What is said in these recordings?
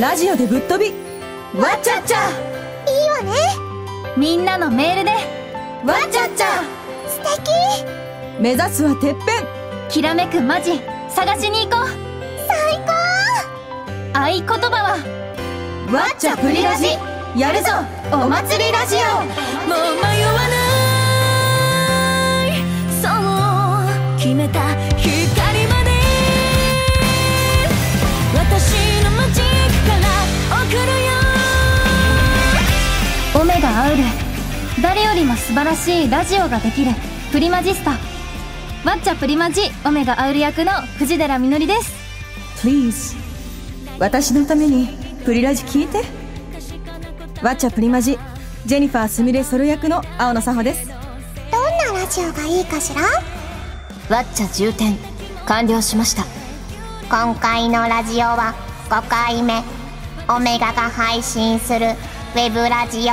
ラジオでぶっ飛び。わっちゃっちゃ。いいわね。みんなのメールで。わっちゃっちゃ。素敵。目指すはてっぺん。きらめくマジ探しに行こう。最高。合言葉は。わっちゃプリラジ。やるぞ。お祭りラジオ。もう迷わないよりも素晴らしいラジオができるプリマジスタワッチャプリマジオメガアウル役の藤寺みのりです。Please 私のためにプリラジ聞いて。わっちゃプリマジジェニファーすみれソロ役の青野佐穂です。どんなラジオがいいかしら？ワッチャ重点完了しました。今回のラジオは5回目。オメガが配信するウェブラジオ。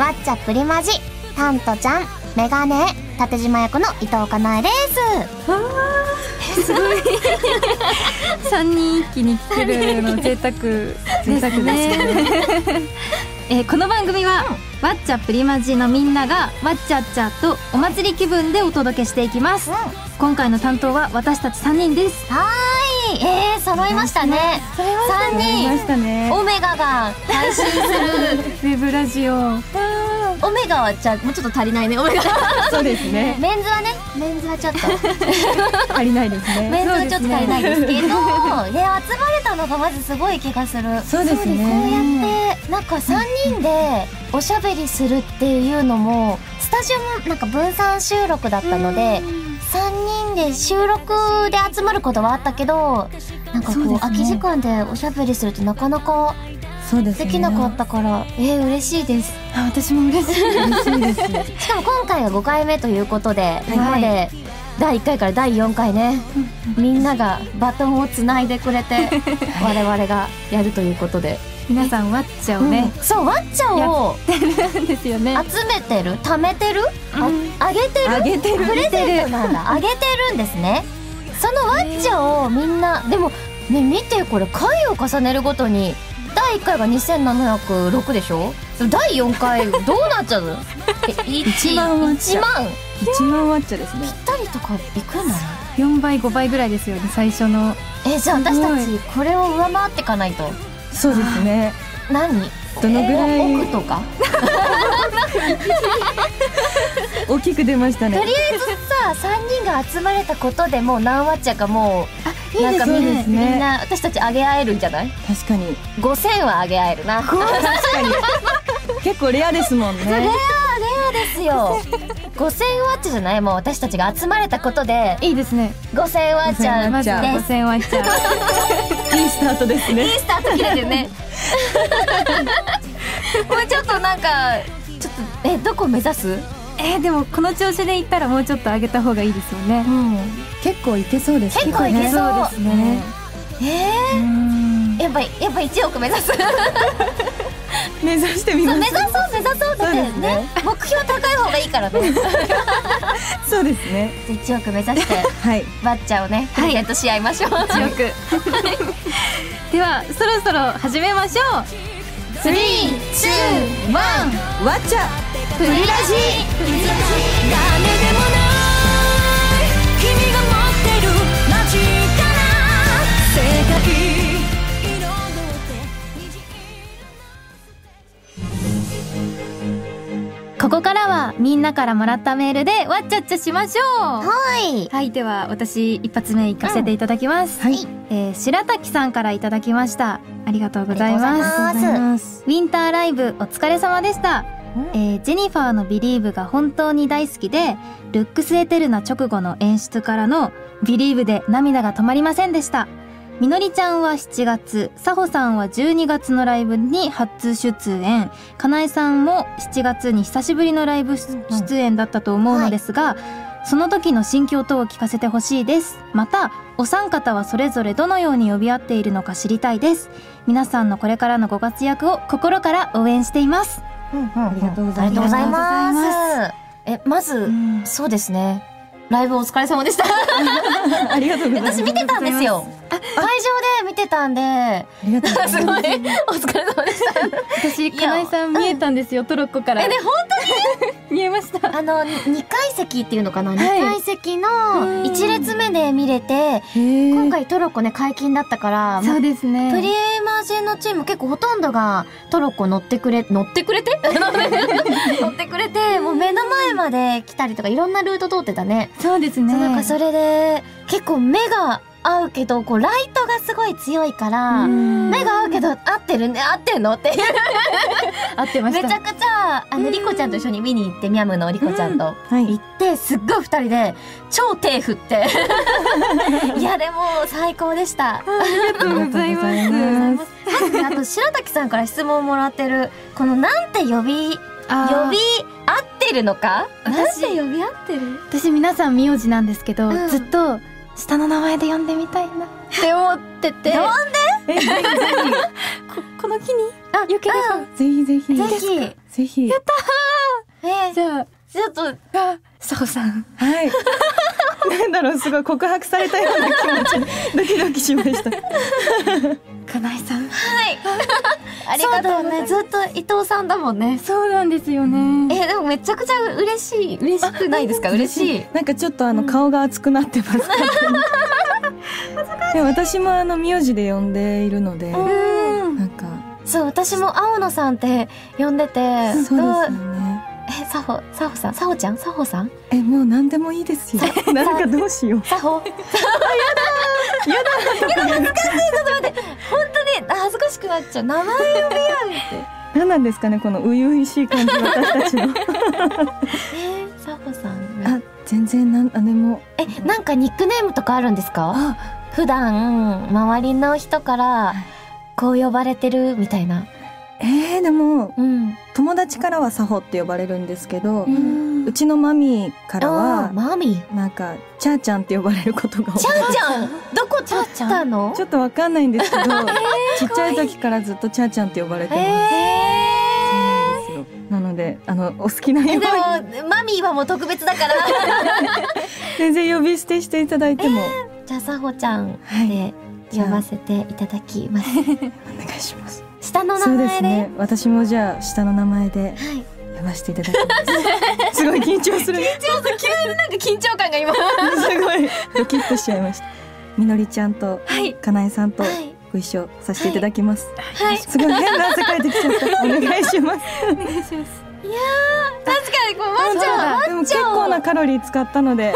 わっちゃプリマジタントちゃんメガネ縦島役の伊藤かなえです。3人一気に聞けるの贅沢贅沢ね。えーこの番組は、ワッチャプリマジのみんながワッチャッチャとお祭り気分でお届けしていきます、今回の担当は私たち3人です。はーい。えー、揃いましたね。3ま人。したね。オメガが配信する。ウェブラジオ。オメガはじゃあもうちょっと足りないね。オメガ。そうですね。メンズはね。メンズはちょっと。足りないですね。メンズはちょっと足りないですけど、ね、集まれたのがまずすごい気がする。そうですね。こうやってなんか3人でおしゃべりするっていうのもスタジオもなんか分散収録だったので3人で収録で集まることはあったけどなんかこうね。空き時間でおしゃべりするってなかなかそうですね。できなかったから、えー、嬉しいです。あ私も嬉しい。嬉しいです。しかも今回が5回目ということで、今まで第1回から第4回ね、みんながバトンをつないでくれて 我々がやるということで、皆さんワッチャをね、そうワッチャをなんですよね。集めてる？貯めてる、ああげてる？あげてる。プレゼントなんだ。あげてるんですね。そのワッチャをみんなでもね見てこれ回を重ねるごとに第1回が2706でしょ？第4回どうなっちゃう？え1万ワッチャ。1万？一万ワッチャですね。ぴったりとかいくの4倍5倍ぐらいですよね最初の。えじゃあ私たちこれを上回っていかないとそうですね。何？どのぐらい？億とか？大きく出ましたね。とりあえずさ3人が集まれたことでもう何ワッチャかもうなんかみんな私たち上げ合えるんじゃない？確かに。5000は上げ合えるな。確かに。結構レアですもん レですよ。5000ワッチャじゃない？もう私たちが集まれたことで。いいですね。5000ワッチャまずじゃあです5000ワッチャいいスタートですね。いいスタート切れてるね。もうちょっとなんかちょっとえどこ目指す？えー、でもこの調子でいったらもうちょっと上げた方がいいですよね。うん。結構いけそうです結構いけそう。ですね。えうん。ー、やっぱりやっぱ1億目指す。目指してみますそう目指そう目指そうだってね。ね。目標高い方がいいからね。そうですね。1億目指して はい。バッチャをねプレゼントし合いましょう、強くではそろそろ始めましょう。スリーツーワンワッチャプリラジ。誰でもなここからはみんなからもらったメールでわっちゃっちゃしましょう。はい。はいでは私一発目行かせていただきます、はい。えー白滝さんからいただきました。ありがとうございます。ありがとうございます。ウィンターライブお疲れ様でした、えージェニファーのビリーブが本当に大好きでルックスエテルな直後の演出からのビリーブで涙が止まりませんでしたみのりちゃんは7月、さほさんは12月のライブに初出演、かなえさんも7月に久しぶりのライブ出演だったと思うのですが、その時の心境等を聞かせてほしいです。また、お三方はそれぞれどのように呼び合っているのか知りたいです。皆さんのこれからのご活躍を心から応援しています。あありがとうございますありがとうございありがとうございますえまず、うんそうですねライブお疲れ様でした。ありがとうございます私見てたんですよ。会場で見てたんで、ありがとうございます。すごい、お疲れ様でした。私かなえさん見えたんですよトロッコから。え、で、本 見えました。当あの、2階席っていうのかな、い ?2 階席の1列目で見れて、今今回トロッコね、解禁だったから、そうですね。プリマジのチーム結構ほとんどがトロッコ乗ってくれ、乗ってくれて？乗ってくれて、もう目の前まで来たりとかいろんなルート通ってたね。そうですね。なんかそれで結構目が合うけど、こうライトがすごい強いから、目が合うけど合ってるね、合ってんのって。いう。合ってました。めちゃくちゃ、あの、リコちゃんと一緒に見に行って、ミャムのリコちゃんと。はい。行って、すっごい二人で、超手振って。いや、でも、最高でした。ありがとうございます。あと白滝さんから質問をもらってる、この、なんて呼び、呼び合ってるのか？なん私て呼び合ってる？私皆さん名字なんですけど、うん。ずっと下の名前で呼んでみたいな。って思ってて。なんえぜ ここの木に？あ、よければ。ひぜひぜひ。ぜひ。ぜひ。えーじゃあ。ちょっと、あさほさん。はい。なんだろうすごい告白されたような気持ち。ドキドキしましたかなえさん。ありがとうね。ずっと伊藤さんだもんね。そうなんですよね。え、でもめちゃくちゃ嬉しい。嬉しくないですか？嬉しい。なんかちょっとあの顔が熱くなってますでも私もあの名字で呼んでいるのでなんか。そう、私も青野さんって呼んでて、そうですどよねえ、サホ、サホさんサホちゃん？サホさん？えもう何でもいいですよ。なんかどうしよう。サホやだやだやだ恥ずかしいちょっと待って。本当にあ恥ずかしくなっちゃう。名前呼び合うって。何なんですかねこの初々しい感じ私たちの。えー、サホさん。あ全然なんあでも。え、なんかニックネームとかあるんですか？あ。普段、周りの人から、こう呼ばれてるみたいな。えー、でもうん。友達からはサホって呼ばれるんですけど、ううんちのマミーからあはーマミ？ー。なんかチャーちゃんって呼ばれることが多いちゃんちゃん？どこちゃったのちょっとわかんないんですけど、ちっちゃい時からずっとチャーちゃんって呼ばれてます。そうなので、あの、お好きなようえにでも、マミーはもう特別だから。全然呼び捨てしていただいても、じゃあ、さほちゃんはいで呼ばせていただきます。お。下の名そうで前で。すね。私もじゃあ、下の名前ではい。呼ばせていただきます。すごい緊張する。ちょっと急になんか緊張感が今。はすごいドキッとしちゃいました。みのりちゃんと、い。かなえさんとはい。ご一緒させていただきます。はい。すごい変な汗かいてきちゃった。お願いします。確かに、こう、ワンちゃん。でも結構なカロリー使ったので、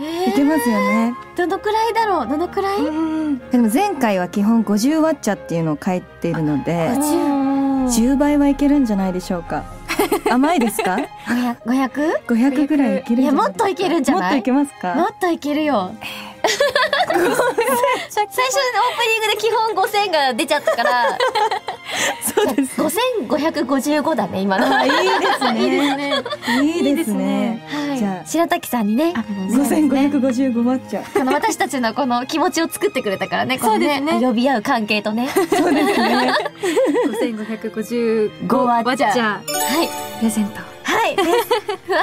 えいけますよね。どのくらいだろうどのくらい？でも前回は基本50ワッチャっていうのを書いているので50 10倍はいけるんじゃないでしょうか。甘いですか？500? 500ぐらいいけるいやもっといけるんじゃない？もっといけますか？もっといけるよ。最初のオープニングで基本5000が出ちゃったから、そうです5555だね、今の。あいいですね。いいですね。いいですね。はい。じゃあ。白滝さんにね、あ5555ワッチャこの私たちのこの気持ちを作ってくれたからね、そうですね。呼び合う関係とね。そうですね。5555ワッチャーワはい。プレゼント。はい。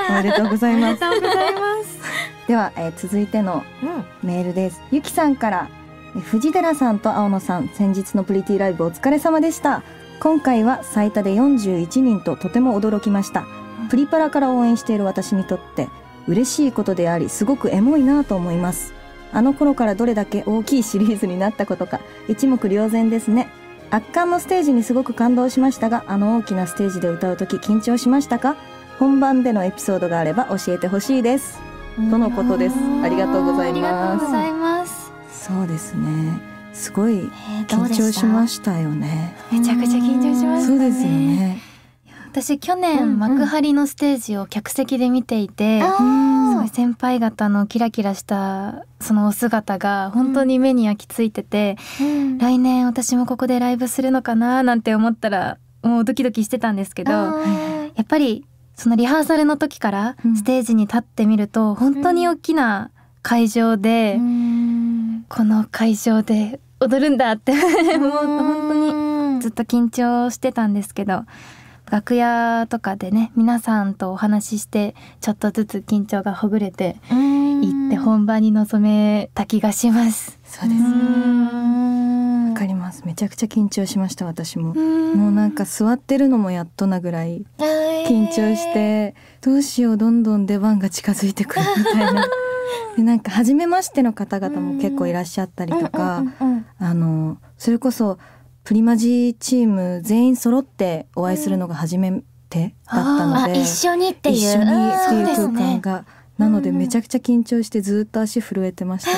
おめでとうございます。ありがとうございますでは、えー続いてのうん。メールです。ゆきさんからえ藤寺さんと青野さん先日のプリティライブお疲れ様でした。今回は最多で41人ととても驚きました。プリパラから応援している私にとって嬉しいことでありすごくエモいなと思います。あの頃からどれだけ大きいシリーズになったことか一目瞭然ですね。圧巻のステージにすごく感動しましたがあの大きなステージで歌う時緊張しましたか？本番でのエピソードがあれば教えてほしいですとのことです。ありがとうございありがとうますございます。そうですね。すごい緊張しましたよね。めちゃくちゃ緊張しましたね。そうですよね。私去うんうん。年幕張のステージを客席で見ていて、あすごいー先輩方のキラキラしたそのお姿が本当に目に焼き付いてて、うん。来年私もここでライブするのかななんて思ったらもうドキドキしてたんですけどやっぱりそのリハーサルの時からうん。ステージに立ってみると本当に大きな会場で、うん。この会場で踊るんだってもう本当ににずっと緊張してたんですけど楽屋とかでね皆さんとお話ししてちょっとずつ緊張がほぐれていって本番に臨めた気がします。そうですうん。わかります。めちゃくちゃ緊張しました私も。うん。もうなんか座ってるのもやっとなぐらい緊張してどうしようどんどん出番が近づいてくるみたいな。でなんか初めましての方々も結構いらっしゃったりとかあのそれこそプリマジチーム全員揃ってお会いするのが初めてだったので、あ一緒にっていう。一緒にっていう空間が、なのでめちゃくちゃ緊張してずっと足震えてましたね、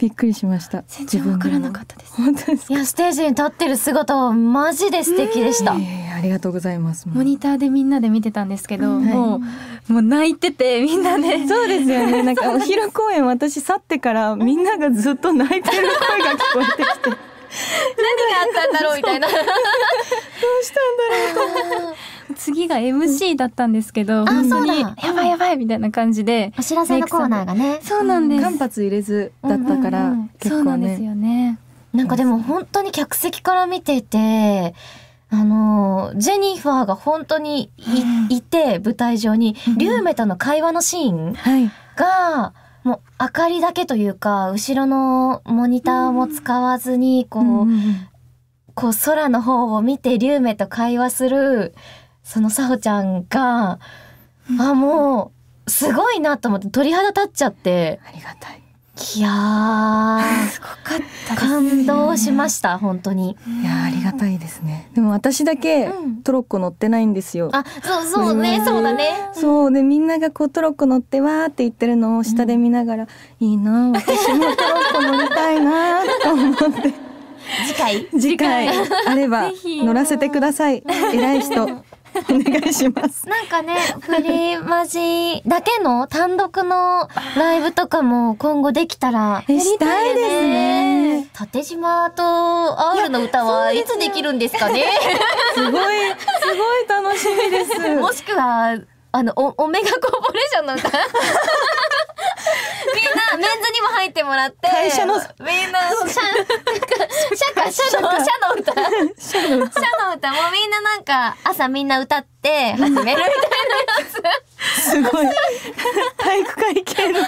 びっくりしました。全然わからなかっったです。本当ですか？いやステージに立ってる姿はマジで素敵でした。いやいやありがとうございます。モニターでみんなで見てたんですけど、うんもうもう泣いててみんなで。そうですよね。なんかお昼公演私去ってからみんながずっと泣いてる声が聞こえてきて。ど う何があったんだろうみたいな。したんだろう次が MC だったんですけど、本当にやばいやばいみたいな感じで、お知らせのコーナーがね。そうなんです。間髪入れずだったから、うんうんうん結構そうなんですねよね。なんかでも本当に客席から見ててあのジェニファーが本当にい,、い。て舞台上に。リュウメとの会話のシーンはい。がもう明かりだけというか後ろのモニターも使わずにこう、うんうんうん。こう空の方を見てリュウメと会話するそのさほちゃんが、あもうすごいなと思って鳥肌立っちゃってありがたい。いやーすごかったです。感動しました本当に。いやありがたいですね。でも私だけうん。トロッコ乗ってないんですよ、あそうそうねそうだね。そうでみんながこうトロッコ乗ってわーって言ってるのを下で見ながら、いいな私もトロッコ乗りたいなと思って。次回。次回あれば乗らせてください。偉い人お願いします。なんかね、フリーマジだけの単独のライブとかも今後できたら。えしたいですね。縦島とアウルの歌はいつできるんですかね。すごいすごい楽しみです。もしくは、あの、お、オメガコーポレーションの歌みんな、メンズにも入ってもらって。会社のみんな、社、社か、社の、社の歌。社の歌もみんななんか、朝みんな歌って始めるみたいなやつ。すごい体育会系の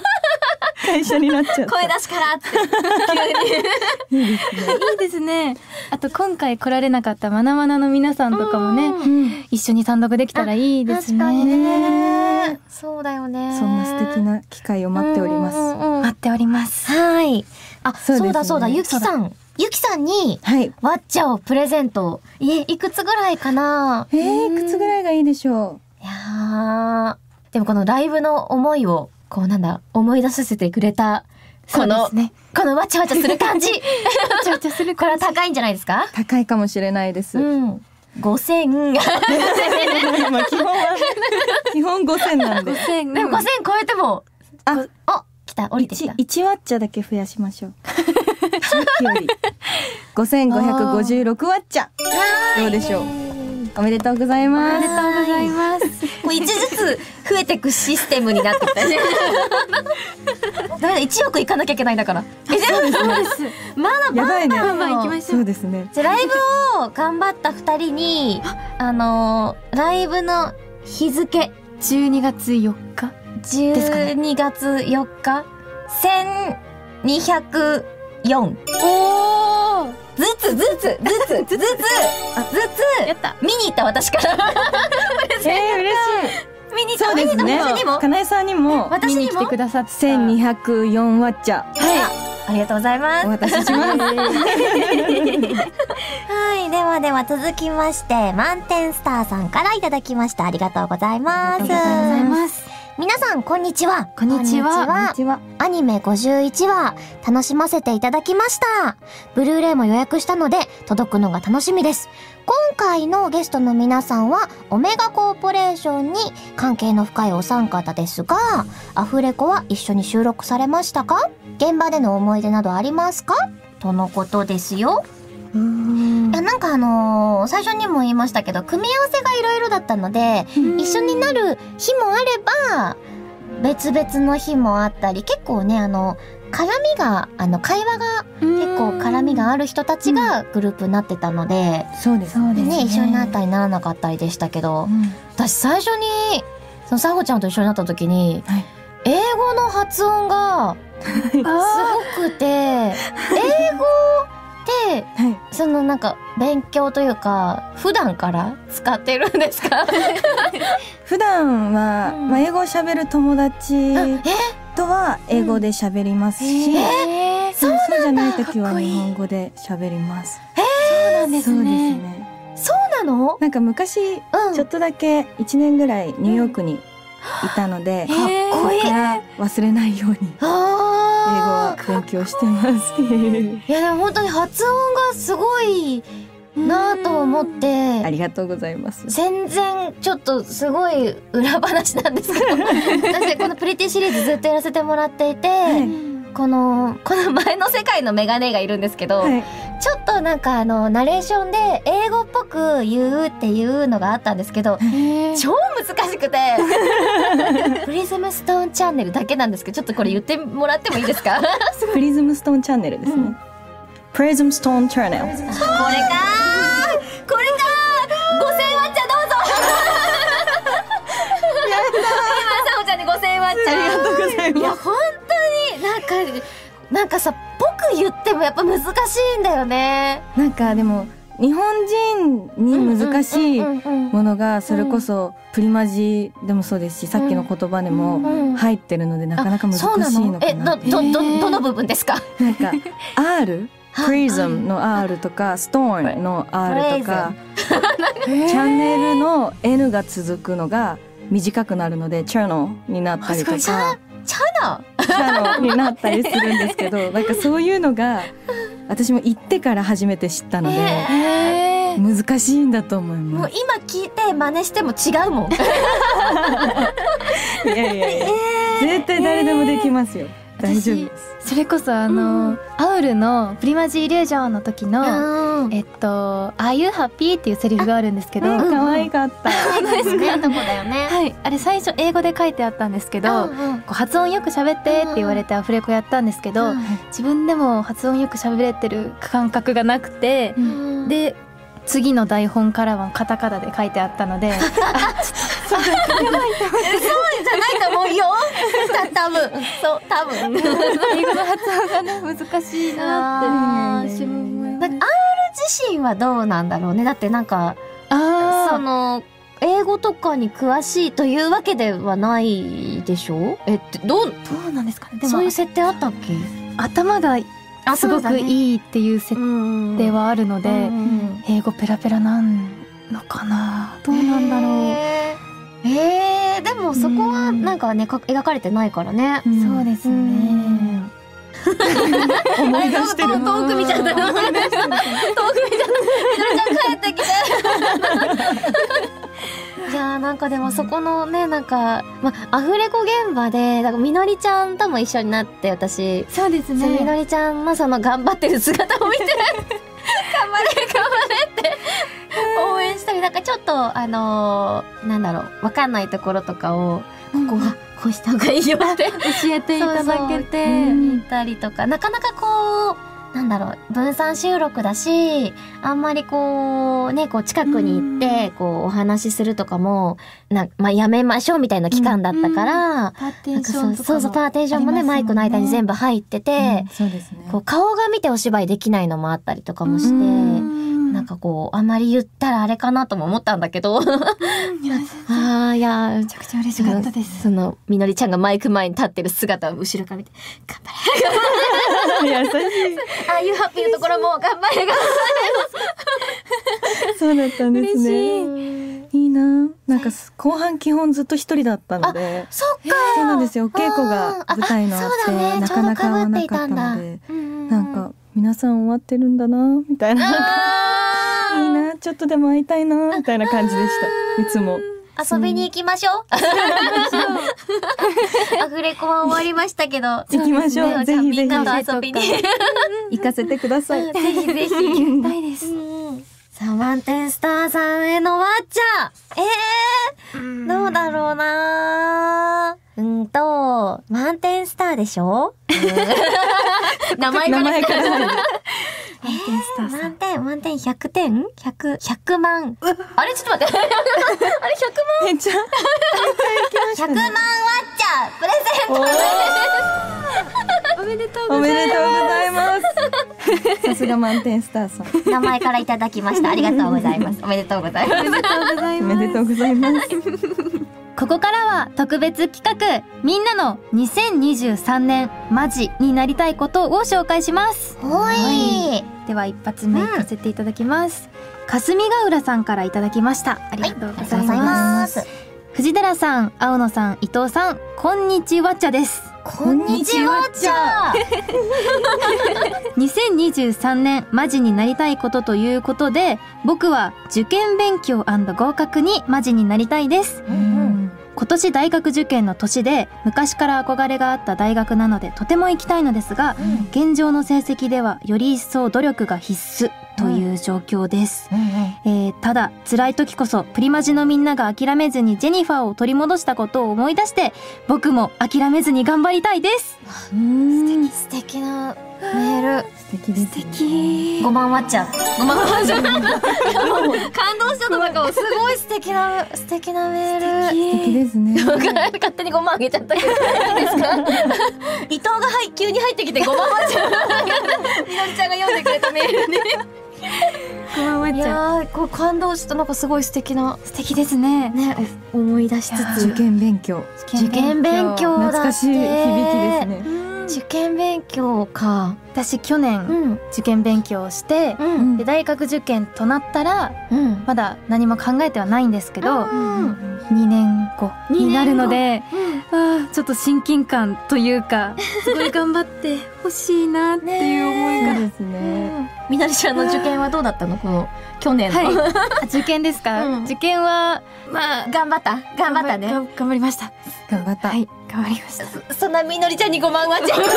会社になっちゃった声出しからって。急に。いいですね。あと今回来られなかったマナマナの皆さんとかもね、うん一緒に単独できたらいいです確かにね。ね。そうだよね。そんな素敵な機会を待っておりますうんうんうん待っております。はい。あ、そうだそうだ、ゆきさん。ゆきさんに、はいワッチャをプレゼント。いえ、いくつぐらいかな？えー、いくつぐらいがいいでしょいやー。でもこのライブの思いを、こうなんだ、思い出させてくれた、この、ねこのわちゃわちゃする感じ。ちゃちゃするこれは高いんじゃないですか？う高いかもしれないです、うん。5000。まあ基本は基本5000なんで5000でも5000超えても、あこあ、来た、降りてき 1, た。1ワッチャだけ増やしましょう。さっきより。5556ワッチャ。どうでしょう？おめでとうございます。ありがとうございます。こう一ずつ増えていくシステムになってきた。ね。だめだ、1億いかなきゃいけないんだから。え、でも、まだやばいね。バンバン行きましょそうですね。じゃあライブを頑張った二人に、あ。のー、ライブの日付、12月4日。ですかね。12月4日、1204。おー。ずつずつ、ずつ、ずつ、ずつ、やった見に行った私から。えー、嬉し見に行ったいそうですね私にも。かなえさんにも。私にも。見に来てく。ださった。1204ワッチャはい。ありがとうございます。お。渡しします。はい。ではでは続きまして、満点スターさんからいただきました。ありがとうございます。ありがとうございます皆さん、こんにちは。こんにちはこんにちはアニメ51話、楽しませていただきました。ブルーレイも予約したので、届くのが楽しみです。今回のゲストの皆さんは、オメガコーポレーションに関係の深いお三方ですが、アフレコは一緒に収録されましたか？現場での思い出などありますか？とのことですよ。いや、なんかあのー最初にも言いましたけど、組み合わせがいろいろだったので、一緒になる日もあれば、別々の日もあったり、結構ね、あの、絡みが、あの、会話が結構絡みがある人たちがグループになってたので、そうですそうですね、一緒になったりならなかったりでしたけど、私最初に、そのさほちゃんと一緒になった時に、はい。英語の発音が すごくて、英語はい。そのなんか勉強というか、普段から使ってるんですか？普段は、うん。まあ、英語を喋る友達とは英語で喋りますし、えー、そうそうじゃない時は日本語で喋ります。そうなんですそうですね。ね。そうなの？なんか昔うん。ちょっとだけ1年ぐらいニューヨークにいたので、かっこから忘れないように英語あは勉強してます。ーいやでも本当に発音がすごいなぁと思って。ありがとうございます。全然ちょっとすごい裏話なんですけど。私このプリティシリーズずっとやらせてもらっていて、はいこのこの前の世界のメガネがいるんですけど、はい、ちょっとなんかあのナレーションで英語っぽく言うっていうのがあったんですけど超難しくて プリズムストーンチャンネルだけなんですけどちょっとこれ言ってもらってもいいですか？プリズムストーンチャンネルですね。プリズムストーンチャンネル。これかーこれかー5000ワッチャどうぞ。今さほちゃんに5000ワッチャ。ありがとうございいやます。本当になんかなんかさ僕言ってもやっぱ難しいんだよね。なんかでも日本人に難しいものがそれこそプリマジでもそうですし、さっきの言葉でもうん入ってるのでなかなか難しいのかなえどどどどの部分ですか？なんか R プリズムの R とかストーンの R とか。チャンネルの N が続くのが短くなるのでチャンネルになったりとかチャナ。チャンネルになったりするんですけど なんかそういうのが私も行ってから初めて知ったのでへー。難しいんだと思いもうます。今聞いて真似しても違うもん。いやいやいや、絶対誰でもできますよ。大丈夫です。それこそあの、アウルのプリマジイリュージョンの時の、うん。えっと、Are you happy? っていうセリフがあるんですけど、うん。可愛かった。ですねとこだよね。はい、あれ最初英語で書いてあったんですけど、うんうん。こう発音よく喋ってって言われてアフレコやったんですけど、うん。自分でも発音よく喋れてる感覚がなくて、うん。で次の台本からはカタカナで書いてあったので。そうじゃないと思うよ。た多分そう多分英語の発音がね難しいなって。一瞬思いまなんか R 自身はどうなんだろうね。だってなんかあその英語とかに詳しいというわけではないでしょ？えってどうどうなんですかね。でもそういう設定あったっけ？頭がすごくいいいっていう設定はあるので、うん英語ペラペラなんのかな？どうなんだろう、へー。えー、でもそこはなんかねか描かれてないからね、うん。そうですね、うん。思い出してる。遠遠く見ちゃった。遠く見ちゃった。みのりちゃん帰ってきていやーなんかでもそこのねなんか、ま、アフレコ現場でだからみのりちゃんとも一緒になって私。そうですそうみのりちゃんのその頑張ってる姿を見て 頑張れ頑張れって。応援したりなんかちょっとあのーなんだろうわかんないところとかをここはこうした方がいいよって。教えていただけて。言ったりとか。なかなかこうなんだろう分散収録だしあんまりこうねこう近くに行ってこうお話しするとかもな、まあ、やめましょうみたいな期間だったから、パーテなんかそうーションとかそうそうパーテーションもねマイクの間に全部入ってて、そうですね。こう顔が見てお芝居できないのもあったりとかもして、うんなんかこうあんまり言ったらあれかなとも思ったんだけど。ああ いやめちゃくちゃ嬉しかったです。そのみのりちゃんがマイク前に立ってる姿を後ろから見て頑張れ。優 しい。ああいうハッピーなところも頑張れ。頑そうだったんです張ね。れい。いな。なんか後半基本ずっと一人だったので。そっか。そうなんですよ。お稽古が舞台のあって、なかなか合わなかったので、なんか皆さん終わってるんだなみたいな。いいな、ちょっとでも会いたいなみたいな感じでした。いつも。遊びに行きましょう。アフレコは終わりましたけど。行きましょうねぜひぜひみんなと遊びに。ぜ 行かせてください。ひぜひ。行きたいですさあ、満点スターさんへのワッチャええー、どうだろうなううんと、満点スターでしょ？名前から名前から入る満点、満点100点 ?100、100万？あれ？ちょっと待って。あれ？100めっちゃ万 ?100 万ワッチャープレゼントおめでとうございますさすが満点スターさん名前からいただきました。ありがとうございます。おめでとうございます。おめでとうございおますめでとうございますここからは特別企画みんなの2023年マジになりたいことを紹介します。おい。では一発目いかせていただきます、霞ヶ浦さんからいただきました。ありがとうございます、藤寺さん青野さん伊藤さんこんにちはっちゃです。こんにちはっちゃ。2023年マジになりたいことということで僕は受験勉強合格にマジになりたいです。うん今年大学受験の年で昔から憧れがあった大学なのでとても行きたいのですが現状の成績ではより一層努力が必須という状況です、えーただ辛い時こそプリマジのみんなが諦めずにジェニファーを取り戻したことを思い出して僕も諦めずに頑張りたいです。うん。素敵なメール。素敵ですね5万ワッチャー。5万ワッチャー。感動したなんかすごい素敵な、素敵なメール。素敵ですね 勝手に5万あげちゃったけど、いいですか？伊藤がはい急に入ってきて5万ワッチャー。みのりちゃんが読んでくれたメールね。いやー、こう感動した、なんかすごい素敵な、素敵ですねね、思い出しつつ。受験勉強受験勉強だって。懐かしい響きですね受験勉強か。私去年うん。受験勉強をしてうん。で大学受験となったらうん。まだ何も考えてはないんですけどうん。2年後二年後になるのであーちょっと親近感というか すごい頑張ってほしいなっていう思いがですねみなりちゃんの受験はどうだったの？この去年の。はいあ 受験ですか、うん受験はまあ頑張った頑張ったね。頑頑張りました頑張ったはい頑張りました。そそんなみのりちゃんに5万ワッチャー。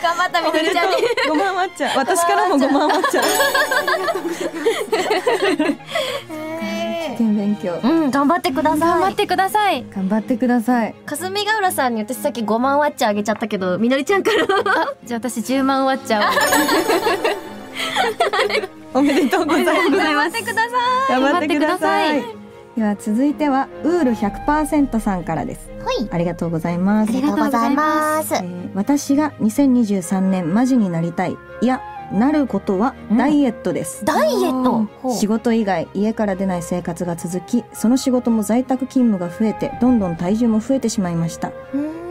頑張ったみのりちゃんに。5万ワッチャー私からも5万ワッチャー。受験勉強。うん、頑張ってください。頑張ってください。頑張ってください。霞ヶ浦さんに私さっき5万ワッチャーあげちゃったけど、みのりちゃんから。あじゃあ私10万ワッチャおめでとうございます。頑張ってください。頑張ってくださいでは続いてはウール100%さんからです。はい。ありがとうございます。ありがとうございます。えー私が2023年マジになりたい。いやなることはうん。ダイエットです、ダイエット？仕事以外家から出ない生活が続きその仕事も在宅勤務が増えてどんどん体重も増えてしまいました。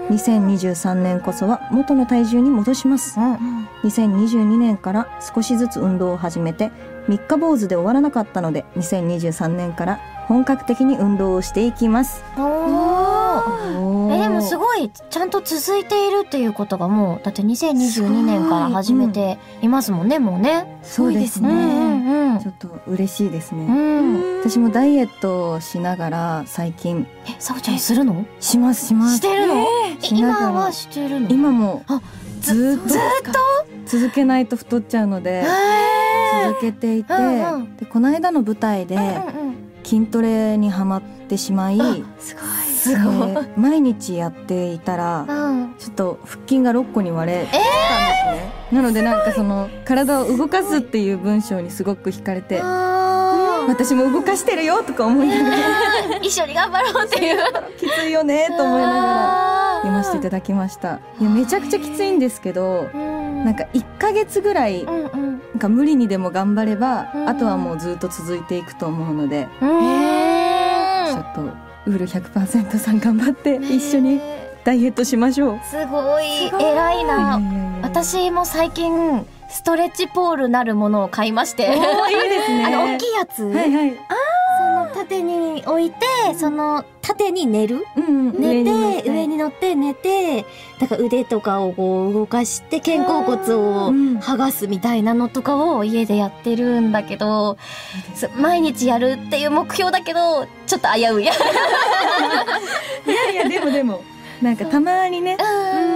2023年こそは元の体重に戻します。うん。2022年から少しずつ運動を始めて三日坊主で終わらなかったので2023年から本格的に運動をしていきます。おー。え、でもすごごい、ちゃんと続いているっていうことがもう、だって2022年から始めてい。ますもんね、もうね。そうですね、うんうんうん。ちょっと嬉しいですね、うん。私もダイエットをしながら最近。え、さおちゃんするの？しますします。してるの？えしながら。今はしてるの？今も。あずーっと。ずっ続けないと太っちゃうので。へ続けていて、うんうん。でこの間の舞台でーうんうん筋トレにはまってしまい、すごい。すごい。で毎日やっていたらうん。ちょっと腹筋が6個に割れたんですね、なのでなんかその体を動かすっていう文章にすごく惹かれてあ私も動かしてるよとか思いながらー 一緒に頑張ろうっていう。きついよねと思いながらら読ませていただきましたいやめちゃくちゃきついんですけどうんなんか1ヶ月ぐらいうんうん。なんか無理にでも頑張れば、うんあとはもうずっと続いていくと思うので、へちょっとウール100%さん頑張って一緒にダイエットしましょう。すごい偉いな。私も最近ストレッチポールなるものを買いまして。いいですね。あの大きいやつ。はいはい。その縦に置いて、その縦に寝る？うん。うん寝乗て、上に乗って寝て、だから腕とかをこう動かして、肩甲骨をうん。剥がすみたいなのとかを家でやってるんだけど、そ毎日やるっていう目標だけど、ちょっと危うい。いやいやでもでもなんかたまにね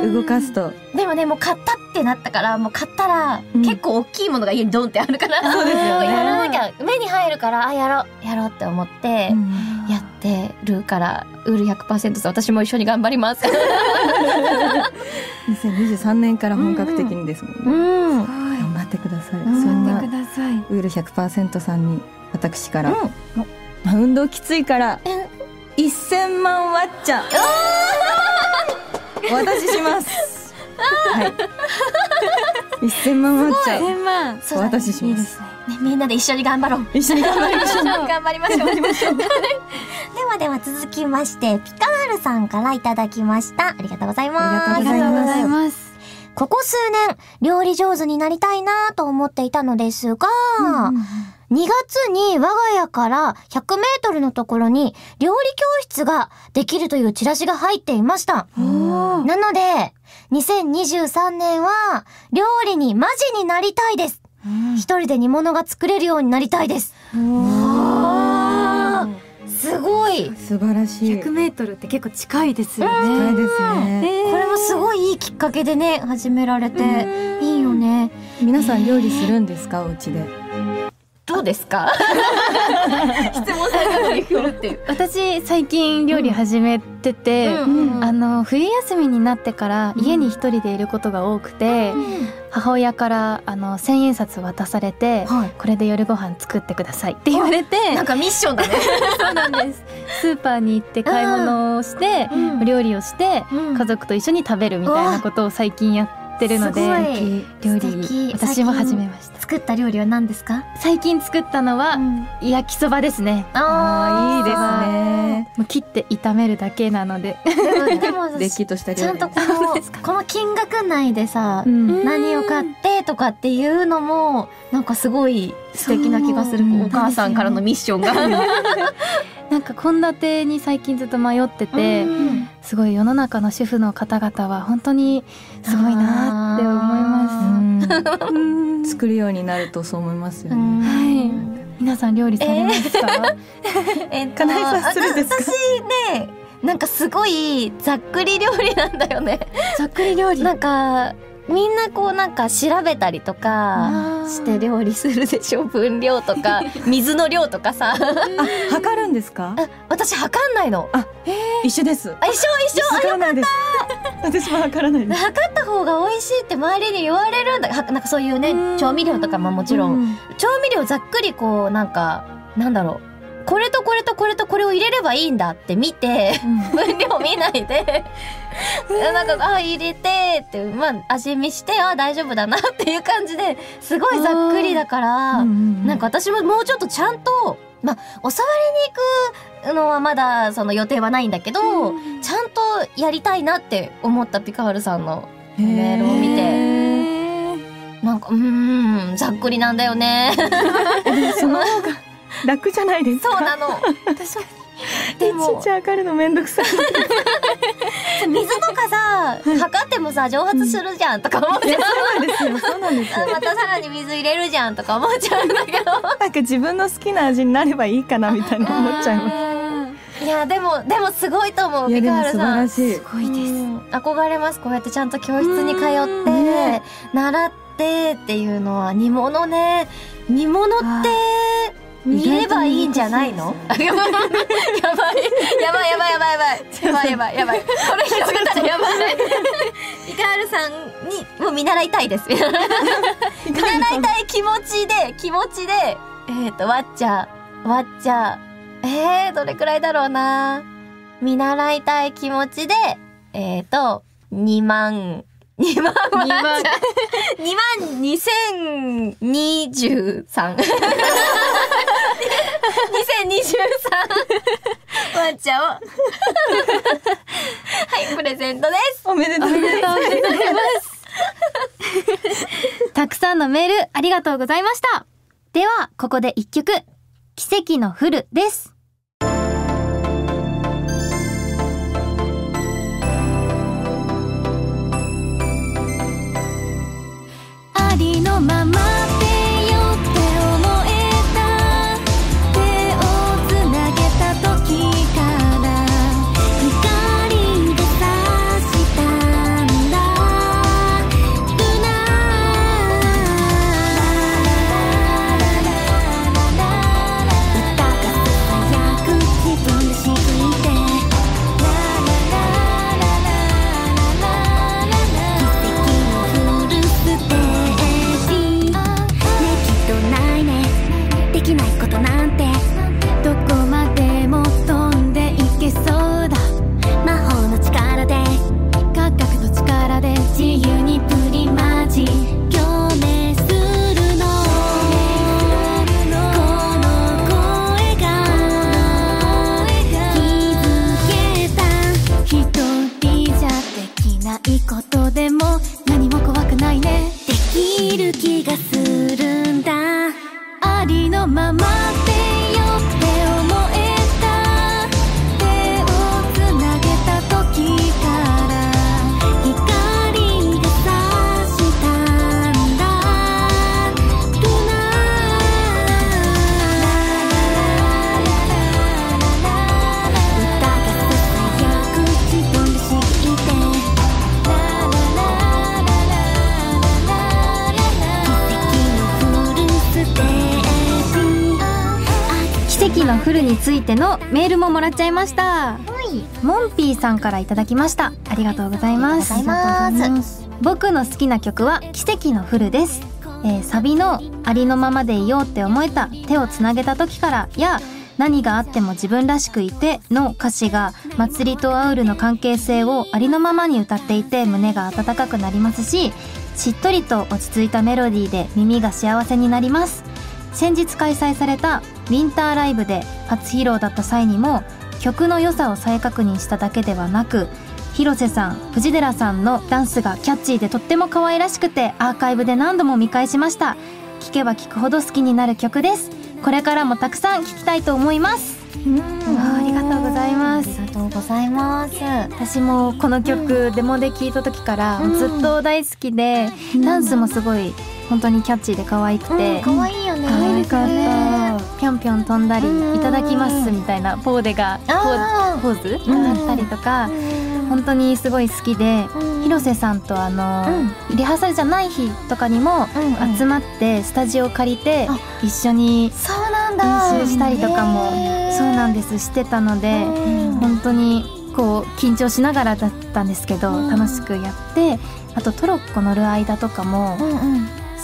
動かすと。でもね、もう買ったってなったから、もう買ったら、うん。結構大きいものが家にドンってあるから、そうですよね。やらなきゃ、目に入るから、あ、やろう、やろうって思って、やってるからウール100%さん私も一緒に頑張ります。2023年から本格的にですもんね、うん。頑張ってください、ん。そんなください。ウール100%さんに私から、うん。まあ運動きついから1000万ワッチャお渡しします。はい。1000万ワッチャ。千万。そうだね。お渡ししますね。みんなで一緒に頑張ろう。一緒に頑張りましょう。頑張りましょう。ではでは続きまして、ピカールさんからいただきました。ありがとうございます。ありがとうございます。ますここ数年、料理上手になりたいなと思っていたのですが、2月に我が家から100メートルのところに料理教室ができるというチラシが入っていました。なので、2023年は料理にマジになりたいです。一人で煮物が作れるようになりたいです。すごい。素晴らしい。100メートルって結構近いですよ近いね。ですね、これもすごいいいきっかけでね、始められて、いいよね。皆さん料理するんですか？お家でどうですか？質問されたのに振るっていう。私最近料理始めてて、うんあの冬休みになってから家に一人でいることが多くて、母親からあの千円札渡されて、はい。これで夜ご飯作ってくださいって言われてなんかミッションだね。そうなんです。スーパーに行って買い物をして、うん。料理をして、うん。家族と一緒に食べるみたいなことを最近やってるので料理私も始めました作った料理は何ですか？最近作ったのは、焼きそばですね。ああいいですね。もう切って炒めるだけなので、でも、でもれっきとしたちゃんとこの、この金額内でさ、うん。何を買ってとかっていうのも、なんかすごい素敵な気がする。お母さんからのミッションが なんか献立に最近ずっと迷ってて、うん。すごい世の中の主婦の方々は本当にすごいなって思います。うん。作るようになるとそう思いますよね、はい皆さん料理されますか？えっと、金井さんするんですか？私ね、なんかすごいざっくり料理なんだよね。ざっくり料理？なんか、みんなこうなんか調べたりとかして料理するでしょ？分量とか、水の量とかさ。あ測るんですか？あ私測んないの。一緒です。あ、一緒一緒。測らないです。私も測らないです。測った方が美味しいって周りに言われるんだ。はなんかそういうね調味料とかももちろん、調味料ざっくりこうなんかなんだろうこれとこれとこれとこれを入れればいいんだって見て、分量見ないで。なんかあ入れてってまあ味見してあ大丈夫だなっていう感じですごいざっくりだから、なんか私ももうちょっとちゃんとまあ教わりに行くのはまだその予定はないんだけど、ちゃんとやりたいなって思ったピカールさんのメールを見て。なんかうーんざっくりなんだよね。その方が楽じゃないですか？そうなの。でいちいも。ち測るのめんどくさい。水とかさ測ってもさ蒸発するじゃんとか思っちゃう、そうなんですよ。そうなんですよ。あまたさらに水入れるじゃんとか思っちゃうんだけど。なんか自分の好きな味になればいいかなみたいな思っちゃいます。いやでもでもすごいと思う。ピカールさん。すごいです。うん憧れます。こうやってちゃんと教室に通って、ね。習ってっていうのは煮物ね。煮物って見ればいいんじゃないの？やばいやばいやばいやばい。やばいやばい。やばい。やばいやばいこれ広げたらやばい。ピカールさんにもう見習いたいです。見習いたい気持ちで気持ちでえっ、とわっちゃわっちゃえー、どれくらいだろうな。見習いたい気持ちでえっ、と2万2万二万2万2023 2023ワンちゃんを。はいプレゼントです。おめでとうございます。たくさんのメールありがとうございました。ではここで一曲。奇跡のフルです。いてのメールももらっちゃいました。モンピーさんからいただきました。ありがとうございます。ありがとうございます。僕の好きな曲は奇跡のフルです、えーサビのありのままでいようって思えた手をつなげた時からや何があっても自分らしくいての歌詞が祭りとアウルの関係性をありのままに歌っていて胸が温かくなりますししっとりと落ち着いたメロディーで耳が幸せになります。先日開催されたウィンターライブで初披露だった際にも曲の良さを再確認しただけではなく広瀬さん藤寺さんのダンスがキャッチーでとっても可愛らしくてアーカイブで何度も見返しました。聴けば聴くほど好きになる曲です。これからもたくさん聴きたいと思います。あありがとうございますありがとうございます。私もこの曲デモで聴いた時からうん。ずっと大好きで、ダンスもすごい本当にキャッチーで可愛くて、可愛いよね可愛かった。ぴょんぴょん飛んだりうんいただきますみたいなポーデがポあー。ズ？があったりとか本当にすごい好きで広瀬さんとあのリハーサルじゃない日とかにも集まってスタジオ借りてあ一緒になんだ練習したりとかもそうなんですしてたのでうん本当にこう緊張しながらだったんですけどうん。楽しくやってあとトロッコ乗る間とかも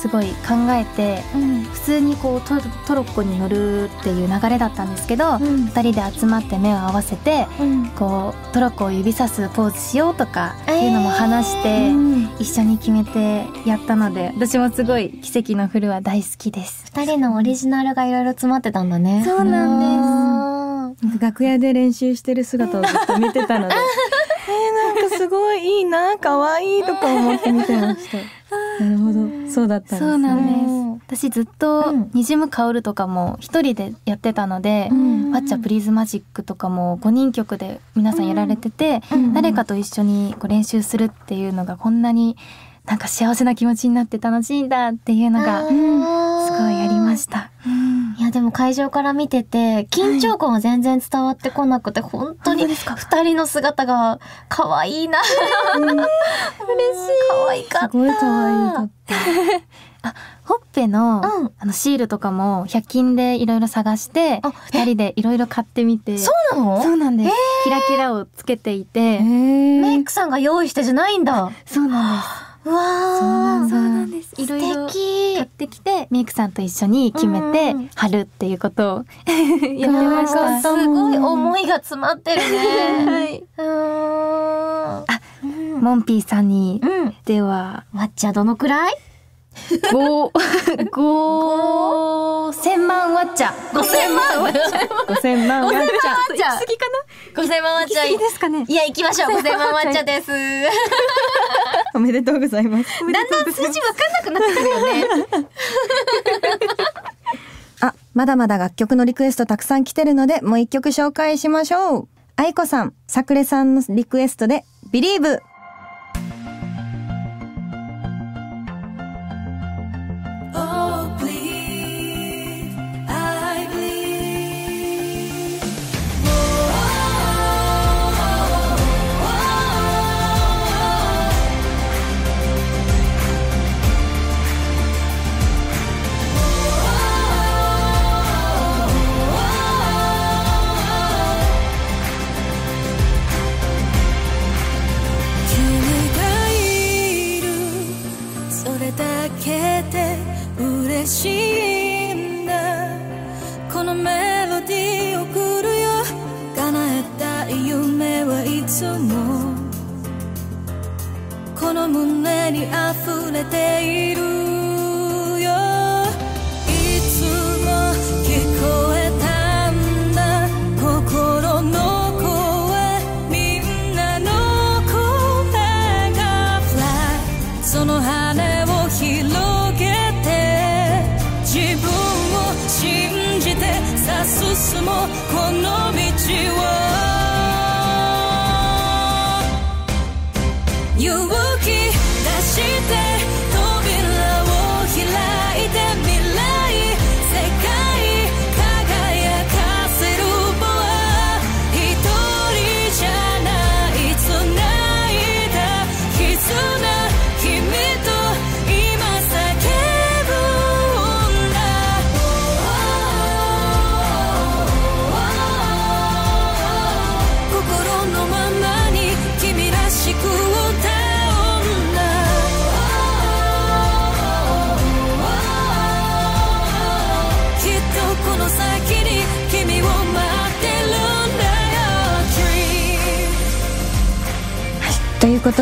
すごい考えてうん。普通にこうトトロッコに乗るっていう流れだったんですけどうん。2人で集まって目を合わせてうん。こうトロッコを指さすポーズしようとかいうのも話してうん。一緒に決めてやったので私もすごい奇跡のフルは大好きです。二人のオリジナルがいろいろ詰まってたんだね。そうなんです。楽屋で練習してる姿をずっと見てたので。えー、なんかすごいいいな可愛いとか思って見てました。なるほどそうだったんですね。そうなんです。うん私ずっとうん。にじむ香るとかも一人でやってたので、ん。ワッチャプリーズマジックとかも5人曲で皆さんやられてて、うん。誰かと一緒にこう練習するっていうのがこんなになんか幸せな気持ちになって楽しいんだっていうのがすごいありました。いやでも会場から見てて緊張感は全然伝わってこなくて、本当に二人の姿が可愛いな、嬉しい。可愛かった。すごい可愛いかった。ほっぺの,、うん。あのシールとかも100均でいろいろ探してあ2人でいろいろ買ってみて。そうなの？そうなんです、キラキラをつけていて、えー。メイクさんが用意してじゃないんだ。そうなんですそうなんです。いろいろ素敵。買ってきてメイクさんと一緒に決めてうん貼るっていうことを やってました。すごい思いが詰まってるね。はい、うーん。モンピーさんにうん。では。わっちゃどのくらい？五五千万ワッチャ五千万ワッチャ。5000万ワッチャ。行き過ぎか五千万ワッチャ。な。いいですかね。いや、行きましょう。五千万ワッチャです。おめでとうございますだんだん数字わかんなくなってくるよね。あ、まだまだ楽曲のリクエストたくさん来てるので、もう一曲紹介しましょう。愛子さん、さくれさんのリクエストで、Believe。Oh,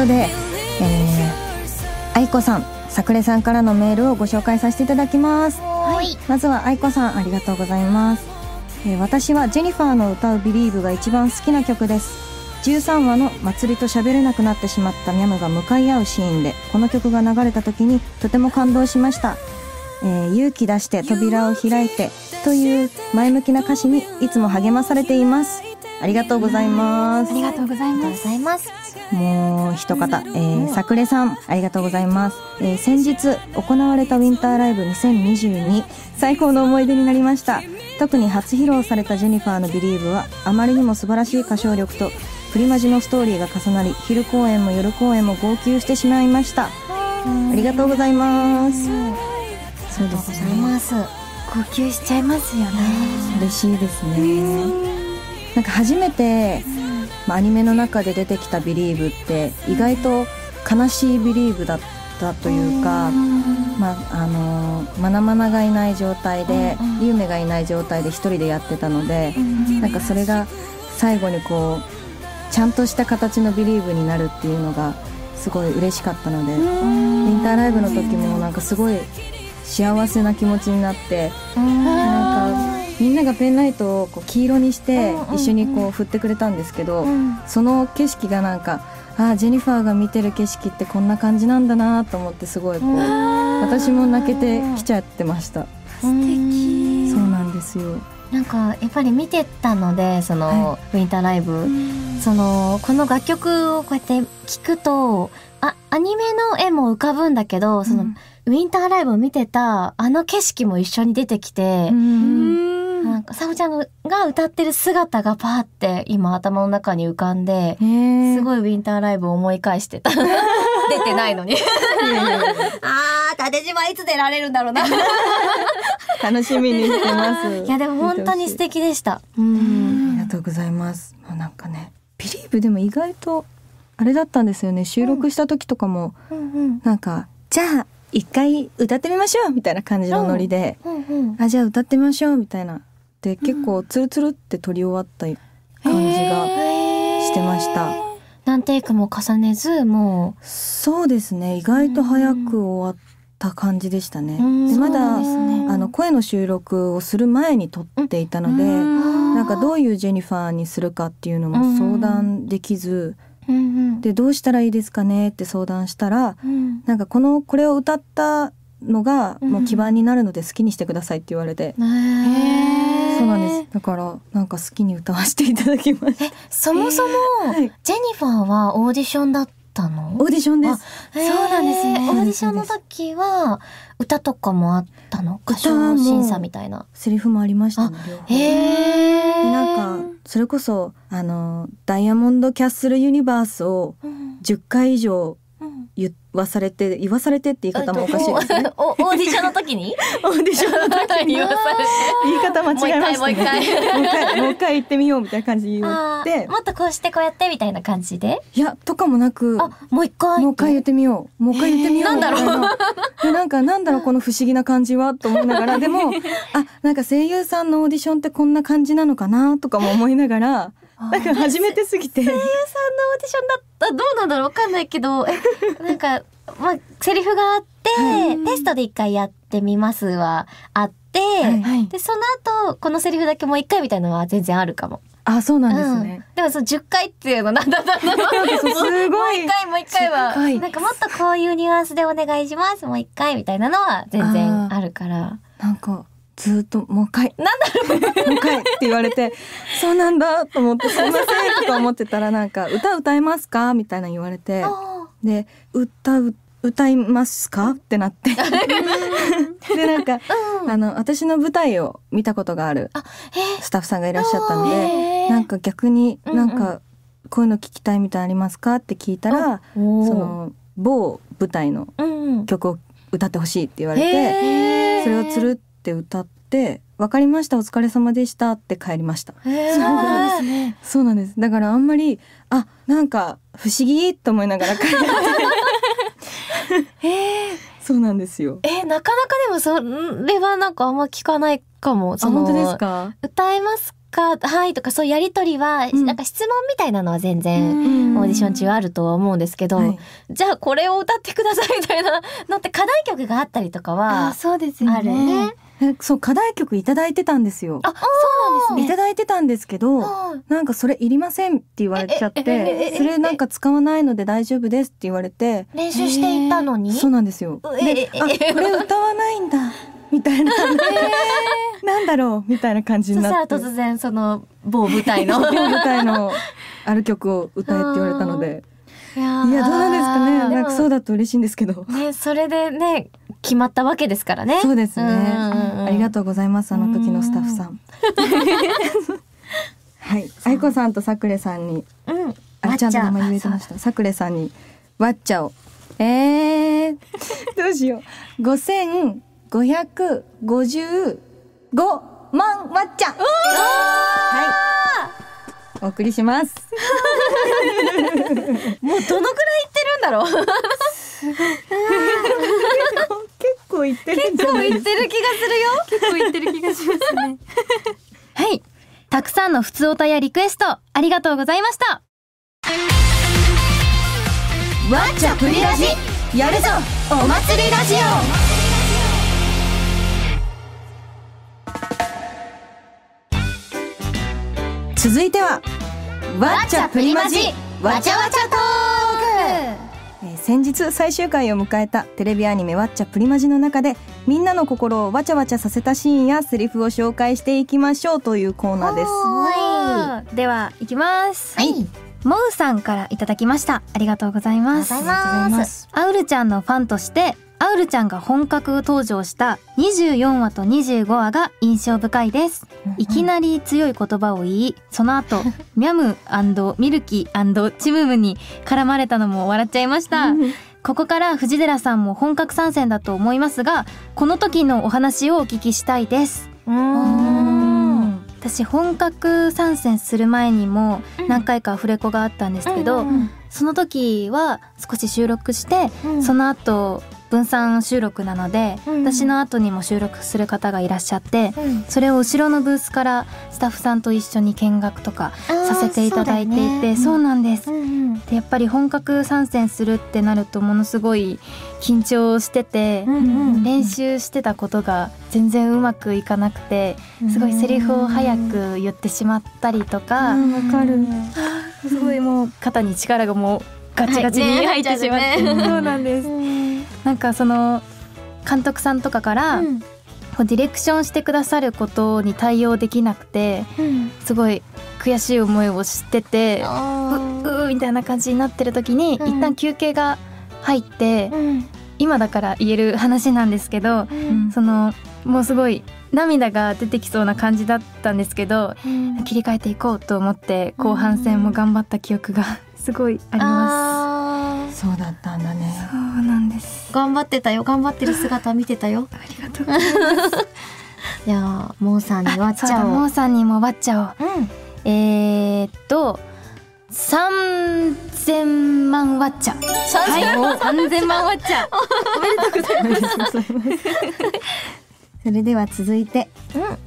ことで、えー、愛子さん、さくれさんからのメールをご紹介させていただきます。はい。まずは愛子さん、ありがとうございます。えー私はジェニファーの歌う Believe が一番好きな曲です。13話の祭りと喋れなくなってしまったミャムが向かい合うシーンで、この曲が流れた時にとても感動しました。えー勇気出して扉を開いてという前向きな歌詞にいつも励まされています。ありがとうございます。ありがとうございます。もう一方、えー、さくれさん、ありがとうございます。えー先日行われたウィンターライブ2022、最高の思い出になりました。特に初披露されたジェニファーの Believe は、あまりにも素晴らしい歌唱力と、プリマジのストーリーが重なり、昼公演も夜公演も号泣してしまいました。ありがとうございます。そうですございね。ます。呼吸しちゃいますよね。嬉しいですね。なんか初めて、まあ、アニメの中で出てきた「Believe」って意外と悲しい「Believe」だったというか、まああのーマナマナがいない状態で、リュウメがいない状態で一人でやってたので、なんかそれが最後にこうちゃんとした形の「Believe」になるっていうのがすごい嬉しかったので、ウィンターライブの時もなんかすごい幸せな気持ちになって。みんながペンライトをこう黄色にして一緒にこう振ってくれたんですけど、その景色がなんかああジェニファーが見てる景色ってこんな感じなんだなと思ってすごいこう私も泣けてきちゃってました。素敵。そうなんですよ。なんかやっぱり見てたのでその、ウィンターライブ、そのこの楽曲をこうやって聞くとあアニメの絵も浮かぶんだけどその、うん。ウィンターライブを見てたあの景色も一緒に出てきて、なんかサブちゃんが歌ってる姿がパーって今頭の中に浮かんで、すごいウィンターライブを思い返してた。出てないのに。あー、縦島いつ出られるんだろうな。い楽しみにしてます やでも本当に素敵でした。うあん。りがとうございますもうなんかねビリーブでも意外とあれだったんですよね収録した時とかも、うんうん。なんかじゃあ一回歌ってみましょうみたいな感じのノリで、うんうん。あじゃあ歌ってみましょうみたいなで結構ツルツルって撮り終わった感じがしてました。何テイクも重ねず、もそうですね。意外と早く終わった感じでしたね。うん。でまだね。あの声の収録をする前に撮っていたのでう、なんかどういうジェニファーにするかっていうのも相談できず。でどうしたらいいですかねって相談したらうん。なんかこのこれを歌ったのがもううん。基盤になるので好きにしてくださいって言われて、へー。そうなんです。だからなんか好きに歌わせていただきましたそもそも、はい。ジェニファーはオーディションだったの？オーディションです。そうなんですね。オーディションの時は歌とかもあったの？歌唱審査みたいな。セリフもありましたねなんかそれこそあのダイヤモンドキャッスルユニバースをうん。10回以上うん。言わされて言わされてって言い方もおかしいですね。おオーディションの時に？オーディションの時に言わされて。言い方間違えましたね。もう一回もう一回。言ってみようみたいな感じで言あって。ーもっとこうしてこうやってみたいな感じで？いやとかもなく。あもう一回。もう一回言ってみよう。もう一回言ってみよう。なんだろう？なんかなんだろうこの不思議な感じはと思いながらでもあなんか声優さんのオーディションってこんな感じなのかなとかも思いながらなんか初めてすぎて。さんのオーディションだったどうなんだろうわかんないけどえなんかまあセリフがあって、テストで一回やってみますはあって、はいでその後このセリフだけもう一回みたいなのは全然あるかも。あそうなんですうん。ね、でもその10回っていうのなんだったのそうすごい。もう一回もう一回10は回。なんかもっとこういうニュアンスでお願いしますもう一回みたいなのは全然あるから。なんかずっともう一回なんだろうもう一回って言われて そうなんだと思ってすいませんとか思ってたらなんか歌歌えますかみたいなの言われてで歌う歌いますかってなって。でなんか、あの私の舞台を見たことがあるスタッフさんがいらっしゃったのでなんか逆になんかこういうの聞きたいみたいありますかって聞いたらその某舞台のうん曲を歌ってほしいって言われてそれをつるって歌って「わかりましたお疲れ様でした」って帰りました。そうなんですね。そうなんです。だからあんまりあなんか不思議と思いながら帰って。そうなんですよ。えーなかなかでもそれはなんかあんま聞かないかも。あその本当ですか？歌えますか？はいとかそういうやりとりは、うん。なんか質問みたいなのは全然、うん。オーディション中あるとは思うんですけど、はい。じゃあこれを歌ってくださいみたいなのって課題曲があったりとかあはそうですよね。あるね。えそう課題曲いただいてたんですよあそうなんですね。いただいてたんですけどはいなんかそれいりませんって言われちゃってそれなんか使わないので大丈夫ですって言われて練習していたのに、そうなんですよであこれ歌わないんだみたいななんだろうみたいな感じそになって突然その某舞台の舞台のある曲を歌えって言われたのでいやどうなんですかねなんかそうだだと嬉しいんですけどねそれでね決まったわけですからね。そうですね。ありがととうございますあの時のスタッフさん。はい。愛子さんとさくれさんにう、うん、あちゃんと名前言えてました。さくれさんにワッチャをえー、どうしよう。5555万ワッチャはい。お送りします。もうどのくらい言ってるんだろう。結 構言ってるんじゃない言ってる気がするよ。結構言ってる気がしますね。はい。たくさんの普通おたやリクエストありがとうございました。ワッチャプリラジやるぞ。お祭りラジオ。続いてはワッチャプリマジわちゃわちゃトーク。えー先日最終回を迎えたテレビアニメ「ワッチャプリマジ」の中でみんなの心をわちゃわちゃさせたシーンやセリフを紹介していきましょうというコーナーです。はでは行きます。い。モウさんからいただきました。ありがとうございます。ありがとうございます。アウルちゃんのファンとしてアウルちゃんが本格登場した24話と25話が印象深いです。いきなり強い言葉を言いその後 ミャムミルキーチムムに絡まれたのも笑っちゃいました。ここから藤寺さんも本格参戦だと思いますがこの時のお話をお聞きしたいです。私本格参戦する前にも何回かアフレコがあったんですけど、うん。その時は少し収録して、うん。その後分散収録なので、うん私の後にも収録する方がいらっしゃって、うん。それを後ろのブースからスタッフさんと一緒に見学とかさせていただいていてそう,、なんです。うんうん。でやっぱり本格参戦するってなるとものすごい緊張してて、うんうん。練習してたことが全然うまくいかなくてすごいセリフを早く言ってしまったりとか、わかる。すごいもう肩に力がもうガチガチに入ってしまって、はいね。そうなんですなんかその監督さんとかから、うん。こうディレクションしてくださることに対応できなくてうん。すごい悔しい思いをしててうあうーみたいな感じになってる時に、うん。一旦休憩が入って、ーうん。今だから言える話なんですけど、うん。そのもうすごい涙が出てきそうな感じだったんですけどうん。切り替えていこうと思って後半戦も頑張った記憶がすごいありまあーそうだったんだねす。そうなんです。頑張ってたよ頑張ってる姿見てたよ ありがとうございます。いやーモーさんにわっちそうだ、ゃおうモーさんにもバッチャを。うんえー、っと、三千万ワッチャ。はい、三千万ワッチャ。それでは続いて、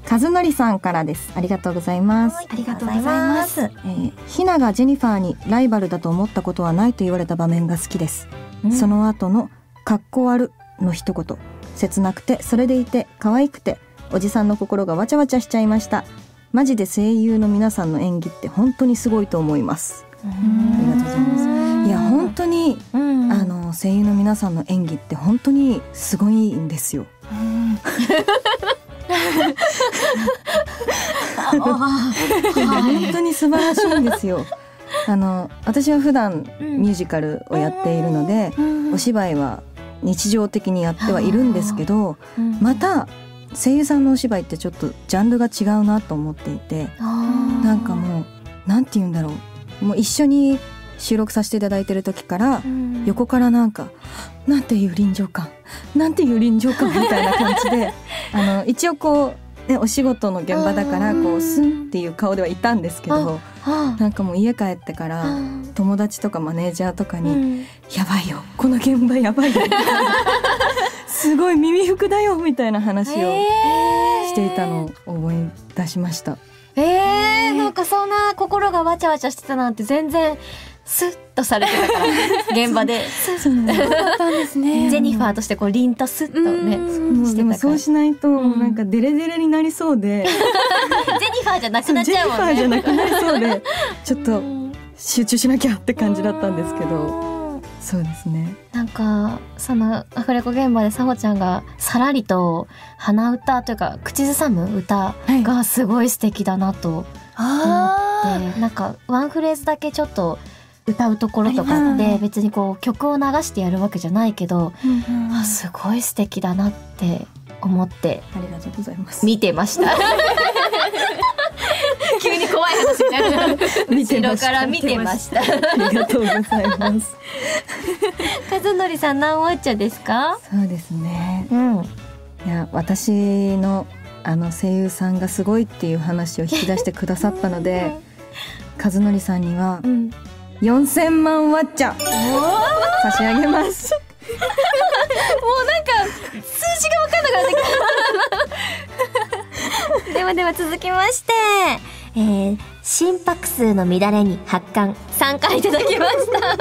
和則さんからです。ありがとうございます。ありがとうございます。えーひながジェニファーにライバルだと思ったことはないと言われた場面が好きです。その後のかっこ悪の一言。切なくて、それでいて、可愛くて、おじさんの心がわちゃわちゃしちゃいました。マジで声優の皆さんの演技って本当にすごいと思います。ありがとうございます。いや、本当に、うんあの、声優の皆さんの演技って本当にすごいんですよ。本当に素晴らしいんですよ。あの私は普段ミュージカルをやっているので、お芝居は日常的にやってはいるんですけど、また声優さんのお芝居ってちょっとジャンルが違うなと思っていて、なんかもうなんて言うんだろう、もう一緒に収録させていただいてる時から、横からなんかなんていう臨場感なんていう臨場感みたいな感じで あの一応こう、ね、お仕事の現場だからこうスンっていう顔ではいたんですけどなんかもう家帰ってから友達とかマネージャーとかに「やばいよこの現場やばいよ」すごい耳服だよ」みたいな話をしていたのを思い出しました。えー、なんかそんな心がわちゃわちゃしてたなんて全然スッとされてたから 現場で。ね。ジェニファーとしてこう凛とスッとねしてたそうしないとなんかデレデレになりそうで、ジェニファーじゃなくなっちゃうもんね。ファーじゃなくなりそうでちょっと集中しなきゃって感じだったんですけど。そうですね。なんかそのアフレコ現場でさほちゃんがさらりと鼻歌というか口ずさむ歌はい。がすごい素敵だなと思って、なんかワンフレーズだけちょっと歌うところとかって別にこう曲を流してやるわけじゃないけど、あすごい素敵だなって思ってありがとうございます見てました。急に怖い話になる後ろから見てました。ありがとうございます 和則さん何ワッチャですか？そうですねうん。いや私のあの声優さんがすごいっていう話を引き出してくださったので和則さんにはうん。4000万ワッチャ差し上げます 数字が分かんなくなってきた。ではでは続きまして、えー、心拍数の乱れに発汗3回いただきました。あ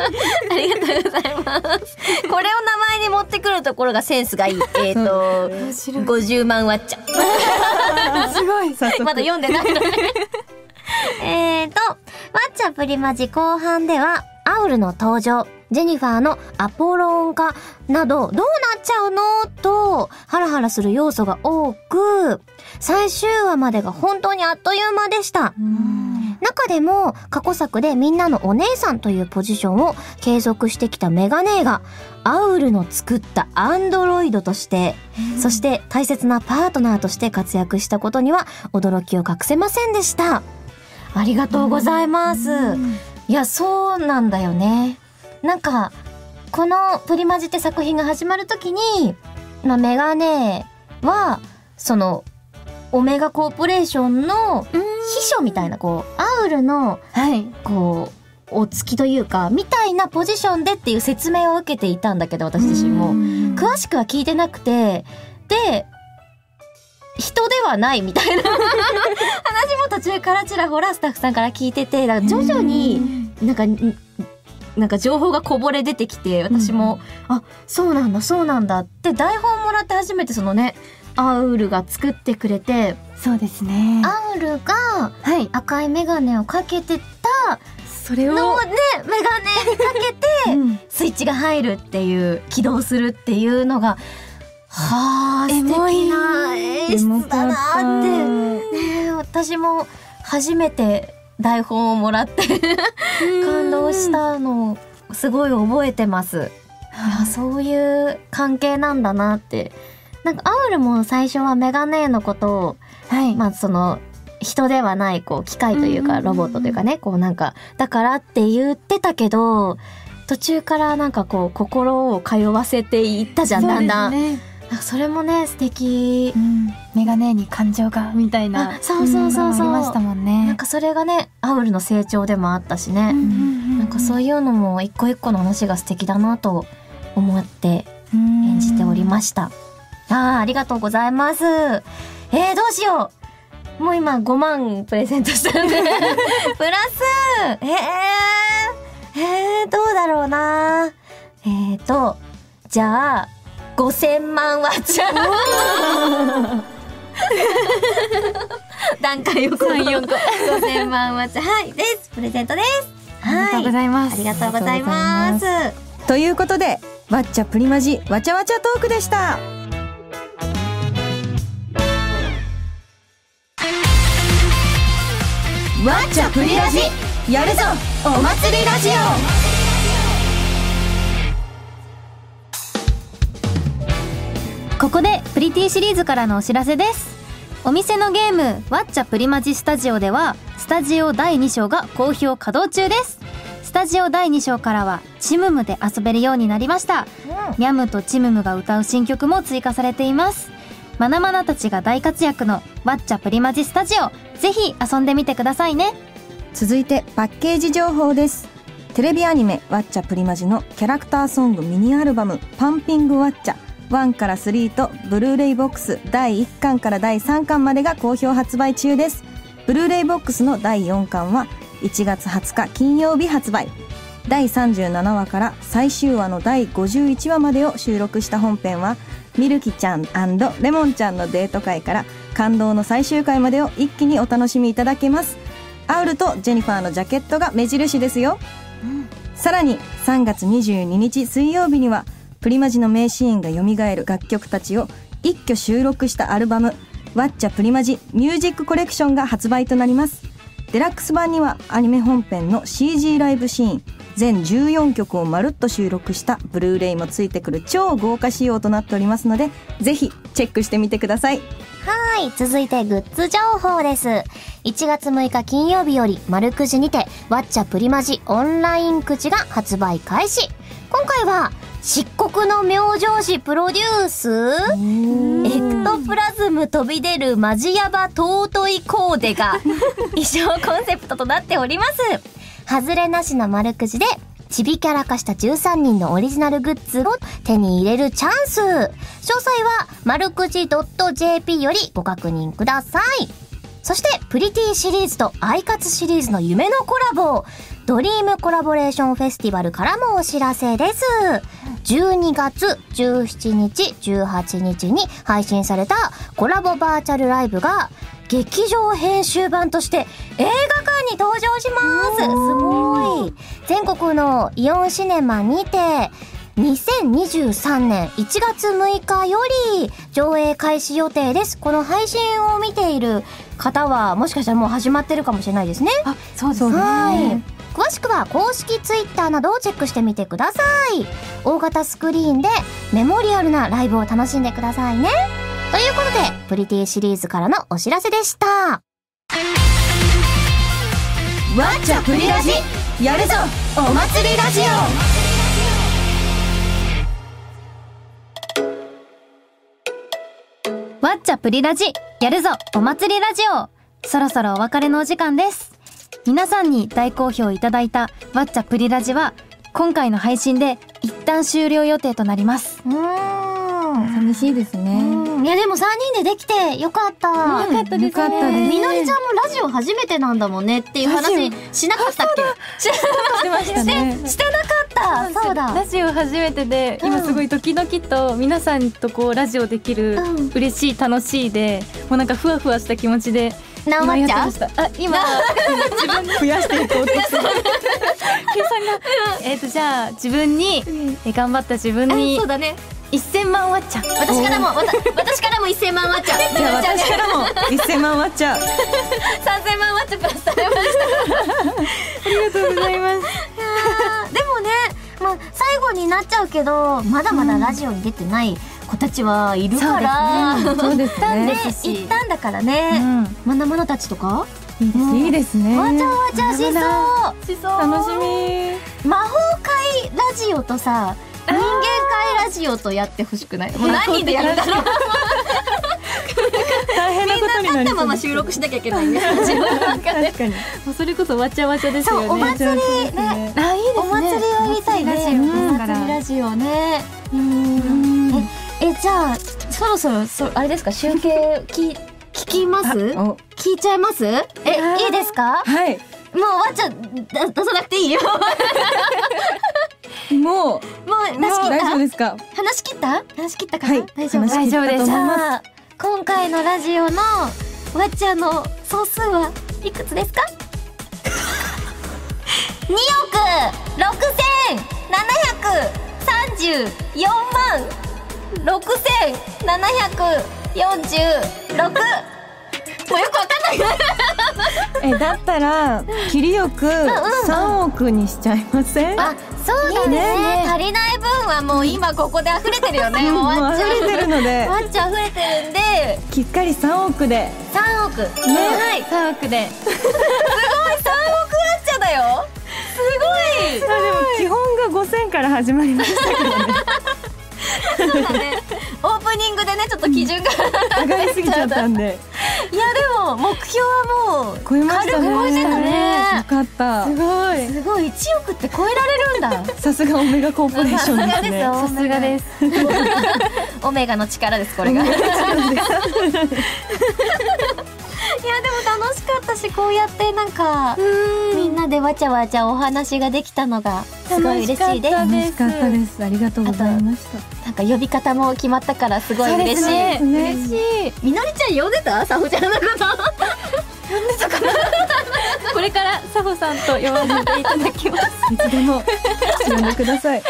りがとうございます。これを名前に持ってくるところがセンスがいい。えっ、ー、と、50万ワッチャ。すごいまだ読んでないのね。えーと、ワッチャプリマジ後半では、アウルの登場、ジェニファーのアポロン化など、どうなっちゃうの？と、ハラハラする要素が多く、最終話までが本当にあっという間でした。中でも過去作でみんなのお姉さんというポジションを継続してきたメガネーがアウルの作ったアンドロイドとして、そして大切なパートナーとして活躍したことには驚きを隠せませんでした。ありがとうございます。いや、そうなんだよね。なんか、このプリマジって作品が始まるときに、まあ、メガネは、その、オメガコーポレーションの秘書みたいな、こう、アウルの、はい。こう、お付きというか、みたいなポジションでっていう説明を受けていたんだけど、私自身も。詳しくは聞いてなくて、で、人ではないみたいな話も途中からちらほらスタッフさんから聞いてて、だから徐々になんか、んなんか情報がこぼれ出てきて、私も、あ、そうなんだ、そうなんだって台本もらって初めてそのね、アウルが作ってくれて、そうですね。アウルがはい。赤いメガネをかけてたそれのをね、メガネにかけて、うんスイッチが入るっていう、起動するっていうのが、はあ、素敵な演出だなーって。ねえ私も初めて台本をもらって感動したのをすごい覚えてます。いやそういう関係なんだなって。なんかアウルも最初はメガネのことをはい。まあその人ではないこう機械というかロボットというかねこうなんかだからって言ってたけど途中からなんかこう心を通わせていったじゃんだんだん。それもね素敵う。ん。メガネに感情がみたいな。あそうそうそうそうんありましたもんね。なんかそれがねアウルの成長でもあったしね。ななんかそういうのも一個一個の話が素敵だなと思って演演じておりました。ああ、ありがとうございます。えー、どうしよう。もう今5万プレゼントしたんで。プラス、えー、えー、どうだろうな。えーと、じゃあ、五千万はちゃう段階を三四個五千万ワチ はいですプレゼントです。ありがとうございます。ありがとうございます。ということでわっちゃプリマジわちゃわちゃトークでした。わっちゃプリマジやるぞお祭りラジオ。ここでプリティシリーズからのお知らせです。お店のゲームワッチャプリマジスタジオではスタジオ第2章が好評稼働中です。スタジオ第2章からはチムムで遊べるようになりました、ニャムとチムムが歌う新曲も追加されています。マナマナたちが大活躍のワッチャプリマジスタジオ。ぜひ遊んでみてくださいね。続いてパッケージ情報です。テレビアニメ「ワッチャプリマジ」のキャラクターソングミニアルバム「パンピングワッチャ」1から3とブルーレイボックス第1巻から第3巻までが好評発売中です。ブルーレイボックスの第4巻は1月20日金曜日発売。第37話から最終話の第51話までを収録した本編はミルキちゃんレモンちゃんのデート会から感動の最終回までを一気にお楽しみいただけます。アウルとジェニファーのジャケットが目印ですよ、さらに3月22日水曜日にはプリマジの名シーンが蘇る楽曲たちを一挙収録したアルバム「ワッチャプリマジミュージックコレクション」が発売となりますデラックス版にはアニメ本編の CG ライブシーン全14曲をまるっと収録したブルーレイもついてくる超豪華仕様となっておりますのでぜひチェックしてみてくださいはい、続いてグッズ情報です。1月6日金曜日より丸くじにて、ワッチャプリマジオンラインくじが発売開始。今回は、漆黒の明星氏プロデュース？エクトプラズム飛び出るマジヤバ尊いコーデが衣装コンセプトとなっております。外れなしの丸くじで、ちびキャラ化した13人のオリジナルグッズを手に入れるチャンス。詳細は、丸くじ .jp よりご確認ください。そして、プリティシリーズとアイカツシリーズの夢のコラボ。ドリームコラボレーションフェスティバルからもお知らせです。12月17日、18日に配信されたコラボバーチャルライブが、劇場編集版として映画館に登場しますすごい全国のイオンシネマにて2023年1月6日より上映開始予定です。この配信を見ている方はもしかしたらもう始まってるかもしれないですね。あそうですねはい。詳しくは公式ツイッターなどをチェックしてみてください。大型スクリーンでメモリアルなライブを楽しんでくださいね。ということで、プリティシリーズからのお知らせでした。ワッチャプリラジやるぞお祭りラジワッチャプリラジやるぞお祭りラジオそろそろお別れのお時間です皆さんに大好評いただいたワッチャプリラジは今回の配信で一旦終了予定となります。うーん。寂しいですね。うん。いやでも3人でできてよかった。よかったですね。よかったです。みのりちゃんもラジオ初めてなんだもんねっていう話しなかったっけ？し してましたね。してなかった。そうだ。ラジオ初めてで、今すごいドキドキと皆さんとこうラジオできる、うん。嬉しい楽しいでもうなんかふわふわした気持ちで何今やわっちゃってました。あ今 自分増やしていこうと計算がえっとじゃあ自分に、え頑張った自分にそうだね。1000万ワッチャ私からも私からも1000万わっちゃうじゃあ私からも1000万ワッチャ3000 万わっちゃプラスされました。ありがとうございます。でもね、まあ、最後になっちゃうけどまだまだラジオに出てない子たちはいるから、そうですでね。行ったんだからね、まなまなたちとか？いいですいいですねわちゃわちゃしそう。しそう。楽しみ。魔法界ラジオとさ人間界ラジオとやってほしくない？もう何人でやるんだろう？大変なことになりそう立ったまま収録しなきゃいけないんです。自分の中で。もうそれこそわちゃわちゃですよね。そうお祭りね。あいいですね。お祭りをやりたいね。お祭りラジオお祭りラジオね。うん。ええじゃあそろそろそあれですか？集計き聞きます？お。聞いちゃいます？えいいですか？はい。もうわっちゃんだ出さなくていいよ。もう。もう出し切大丈夫ったですか？話し切った？話し切ったかな、はい大丈夫？話し切ったと思いじゃあ今回のラジオのわっちゃんの総数はいくつですか？2億6734万6746もうよくわかんない。えだったら切りよく3億にしちゃいません？あそうだね。足りない分はもう今ここで溢れてるよね。もう溢れてるので。わっちゃ溢れてるんで。きっかり3億で。3億。ね。はい。3億で。3億わっちゃだよ。すごい。あでも基本が5000から始まりましたけどねそうだね。オープニングでねちょっと基準が上がりすぎちゃったんで。いやでも目標はもう超えましたね。軽く超えてたね。よかった。すごい。すごい。1億って超えられるんだ。さすがオメガコーポレーションですね。さすがです。オメガの力ですこれがでも楽しかったしこうやってなんかみんなでわちゃわちゃお話ができたのがす。ごい嬉しいです。楽しかったです。ありがとうございました。なんか呼び方も決まったからすごい嬉しい、嬉しい。みのりちゃん呼んでた？さほちゃんのこと。これからサホさんと呼ばせていただきます。いつでも呼んでください。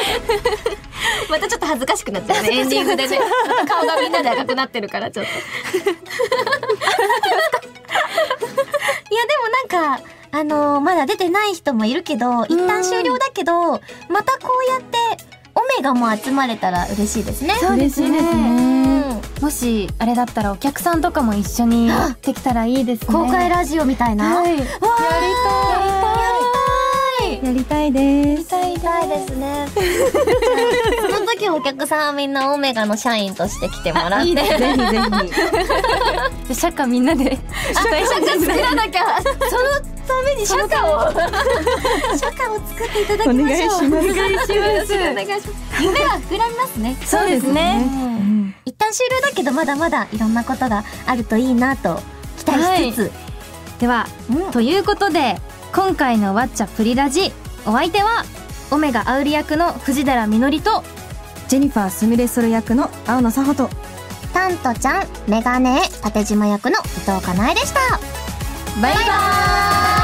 またちょっと恥ずかしくなっちゃうね。エンディングでね。顔がみんなで赤くなってるからちょっとなんかあのーまだ出てない人もいるけど一旦終了だけどまたこうやってオメガも集まれたら嬉しいですね。そうですね。嬉しいですねもしあれだったらお客さんとかも一緒にできたらいいですね。公開ラジオみたいな、はい。わー。やりたいです。やりたいですね 時お客さんはみんなオメガの社員として来てもらって。ぜひぜひ。じゃ社歌みんなで。社会作らなきゃそのために社歌を。社歌を作っていただきましょう。お願いします。お願いします。夢は膨らみますね。そうですね。うん一旦終了だけどまだまだいろんなことがあるといいなと期待しつつ、では、ということで今回の「ワッチャプリラジ」お相手はオメガアウリ役の藤寺みのりとジェニファースミレソル役の青野佐穂と。タントちゃんメガネ縦島役の伊藤かなえでした。バイバーイ